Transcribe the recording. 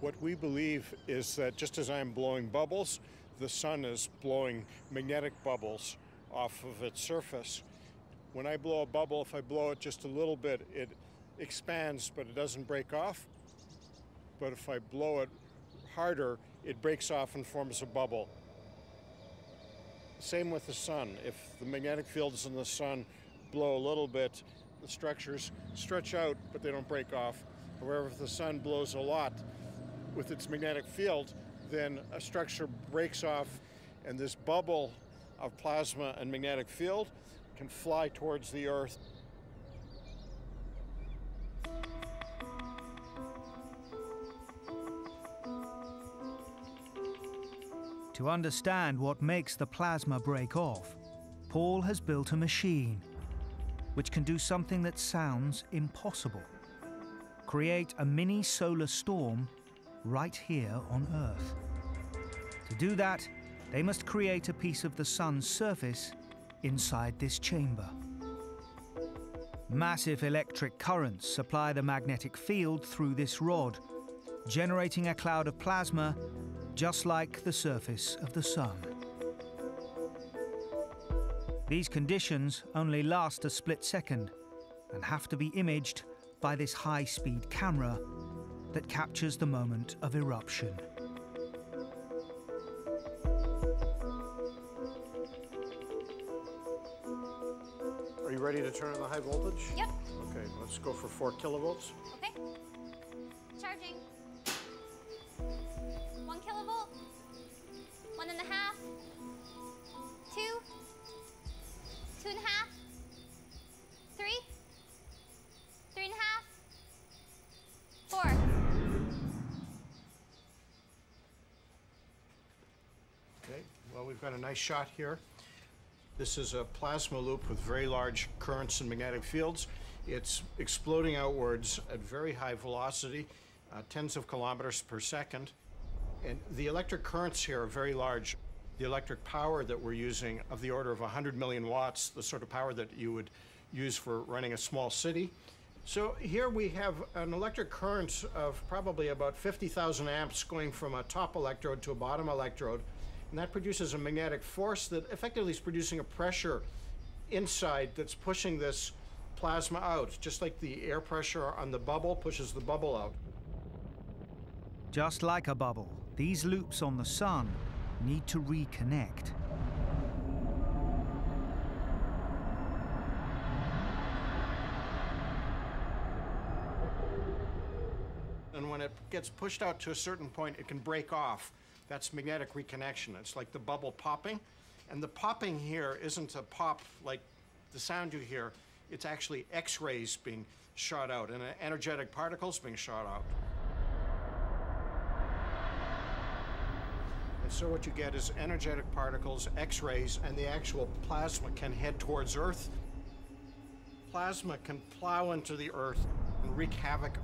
What we believe is that just as I'm blowing bubbles, the sun is blowing magnetic bubbles off of its surface. When I blow a bubble, if I blow it just a little bit, it expands, but it doesn't break off. But if I blow it harder, it breaks off and forms a bubble. Same with the sun. If the magnetic fields in the sun blow a little bit, the structures stretch out, but they don't break off. However, if the sun blows a lot with its magnetic field, then a structure breaks off, and this bubble of plasma and magnetic field can fly towards the Earth. To understand what makes the plasma break off, Paul has built a machine which can do something that sounds impossible create a mini solar storm right here on Earth. To do that, they must create a piece of the Sun's surface inside this chamber. Massive electric currents supply the magnetic field through this rod, generating a cloud of plasma just like the surface of the Sun. These conditions only last a split second and have to be imaged by this high-speed camera that captures the moment of eruption. Are you ready to turn on the high voltage? Yep. Okay, let's go for four kilovolts. Okay. Charging. One kilovolt. We've got a nice shot here. This is a plasma loop with very large currents and magnetic fields. It's exploding outwards at very high velocity, uh, tens of kilometers per second. And the electric currents here are very large. The electric power that we're using of the order of 100 million watts, the sort of power that you would use for running a small city. So here we have an electric current of probably about 50,000 amps going from a top electrode to a bottom electrode. And that produces a magnetic force that effectively is producing a pressure inside that's pushing this plasma out, just like the air pressure on the bubble pushes the bubble out. Just like a bubble, these loops on the Sun need to reconnect. And when it gets pushed out to a certain point, it can break off. That's magnetic reconnection. It's like the bubble popping. And the popping here isn't a pop like the sound you hear, it's actually X rays being shot out and energetic particles being shot out. And so what you get is energetic particles, X rays, and the actual plasma can head towards Earth. Plasma can plow into the Earth and wreak havoc